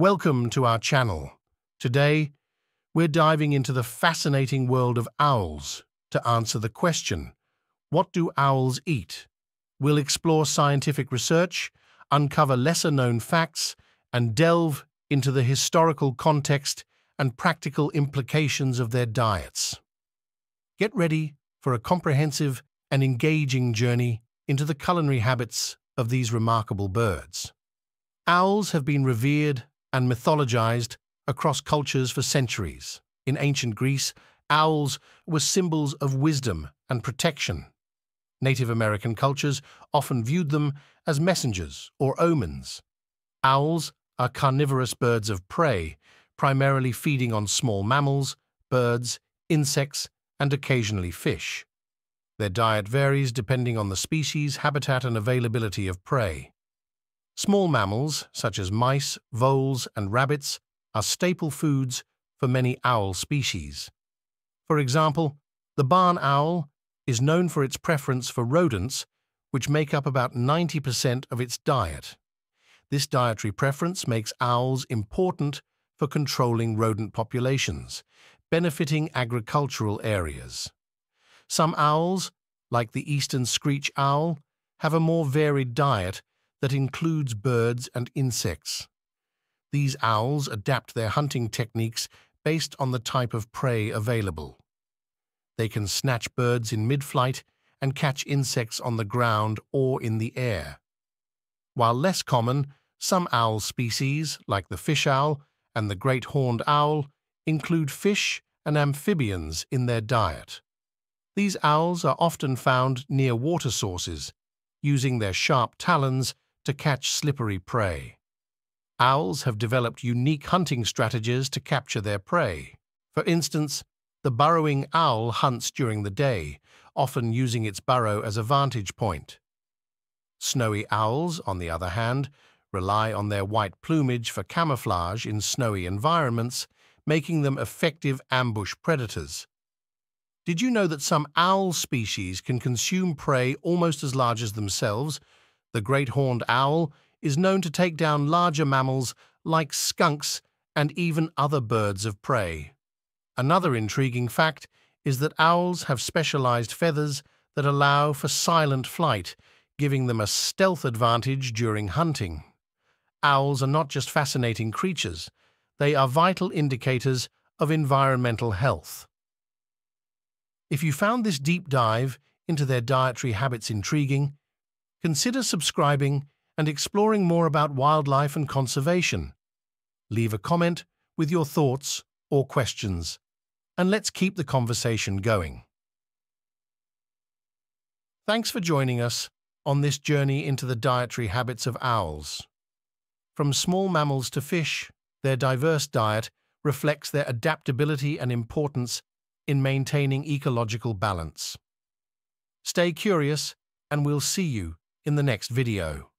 Welcome to our channel. Today, we're diving into the fascinating world of owls to answer the question, what do owls eat? We'll explore scientific research, uncover lesser-known facts, and delve into the historical context and practical implications of their diets. Get ready for a comprehensive and engaging journey into the culinary habits of these remarkable birds. Owls have been revered and mythologized across cultures for centuries. In ancient Greece, owls were symbols of wisdom and protection. Native American cultures often viewed them as messengers or omens. Owls are carnivorous birds of prey, primarily feeding on small mammals, birds, insects, and occasionally fish. Their diet varies depending on the species, habitat, and availability of prey. Small mammals, such as mice, voles, and rabbits, are staple foods for many owl species. For example, the barn owl is known for its preference for rodents, which make up about 90% of its diet. This dietary preference makes owls important for controlling rodent populations, benefiting agricultural areas. Some owls, like the eastern screech owl, have a more varied diet that includes birds and insects. These owls adapt their hunting techniques based on the type of prey available. They can snatch birds in mid-flight and catch insects on the ground or in the air. While less common, some owl species, like the fish owl and the great horned owl, include fish and amphibians in their diet. These owls are often found near water sources, using their sharp talons to catch slippery prey. Owls have developed unique hunting strategies to capture their prey. For instance, the burrowing owl hunts during the day, often using its burrow as a vantage point. Snowy owls, on the other hand, rely on their white plumage for camouflage in snowy environments, making them effective ambush predators. Did you know that some owl species can consume prey almost as large as themselves? The great horned owl is known to take down larger mammals like skunks and even other birds of prey. Another intriguing fact is that owls have specialized feathers that allow for silent flight, giving them a stealth advantage during hunting. Owls are not just fascinating creatures, they are vital indicators of environmental health. If you found this deep dive into their dietary habits intriguing, consider subscribing and exploring more about wildlife and conservation. Leave a comment with your thoughts or questions, and let's keep the conversation going. Thanks for joining us on this journey into the dietary habits of owls. From small mammals to fish, their diverse diet reflects their adaptability and importance in maintaining ecological balance. Stay curious, and we'll see you in the next video.